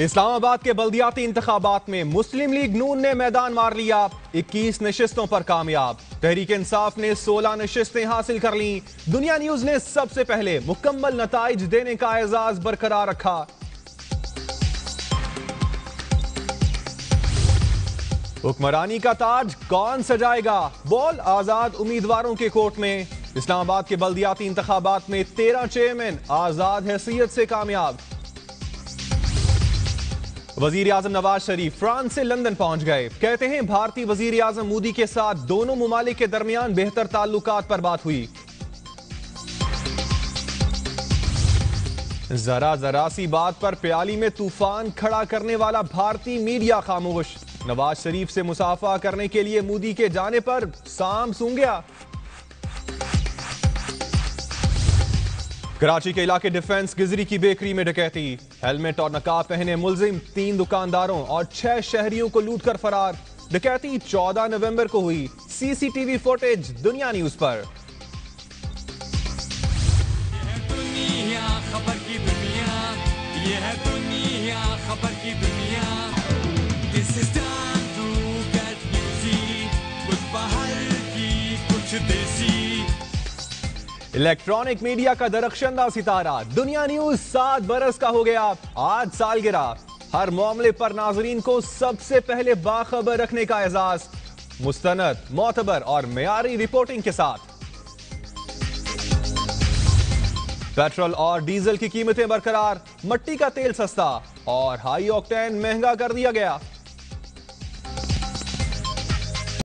इस्लामाबाद के बल्दियाती इंतबात में मुस्लिम लीग नून ने मैदान मार लिया। 21 नशस्तों पर कामयाब। तहरीक इंसाफ ने 16 नशस्तें हासिल कर ली। दुनिया न्यूज़ ने सबसे पहले मुकम्मल नतज देने का एजाज बरकरार रखा। हुक्मरानी का ताज कौन सजाएगा? बॉल आज़ाद उम्मीदवारों के कोर्ट में। इस्लामाबाद के बल्दियाती इंतबात में तेरह चेयरमैन आज़ाद हैसियत से कामयाब। वज़ीर आज़म नवाज़ शरीफ फ्रांस से लंदन पहुँच गए। कहते हैं, भारतीय वज़ीर आज़म मोदी के साथ दोनों ममालिक के दरमियान बेहतर ताल्लुकात पर बात हुई। जरा जरा सी बात पर प्याली में तूफ़ान खड़ा करने वाला भारतीय मीडिया खामोश। नवाज़ शरीफ से मुसाफा करने के लिए मोदी के जाने पर साम सूंघ गया। कराची के इलाके डिफेंस गिजरी की बेकरी में डकैती। हेलमेट और नकाब पहने मुलजिम तीन दुकानदारों और छह शहरियों को लूटकर फरार। डकैती 14 नवंबर को हुई। सीसीटीवी फुटेज, दुनिया न्यूज़ पर। दिस। इलेक्ट्रॉनिक मीडिया का दरख्शंदा सितारा। दुनिया न्यूज़ सात बरस का हो गया। आज सालगिरह हर मामले पर नाजरीन को सबसे पहले बाखबर रखने का एजाज। मुस्तनद, मोतबर और मयारी रिपोर्टिंग के साथ। पेट्रोल और डीजल की कीमतें बरकरार। मट्टी का तेल सस्ता और हाई ऑक्टेन महँगा कर दिया गया।